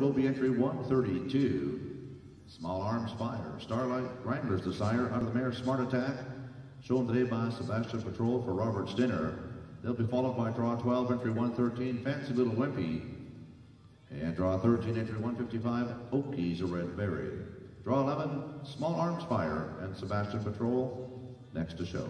will be entry 132. Small Arms Fire, Starlight Wranglers Desire out of the mayor's Smart Attack, shown today by Sebastian Patrol for Robert Stinner. They'll be followed by draw 12, entry 113, Fancy Little Wimpy. And draw 13, entry 155, Okies a Red Berry. Draw 11, Small Arms Fire and Sebastian Patrol next to show.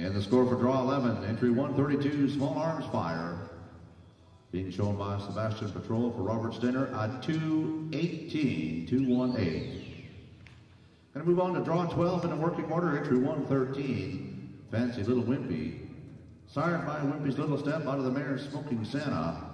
And the score for draw 11, entry 132, Small Arms Fire, being shown by Sebastian Patrol for Robert Stinner at 218, 218. Going to move on to draw 12 in the working order, entry 113, Fancy Little Wimpy. Sired by Wimpy's Little Step out of the mare Smoking Santa.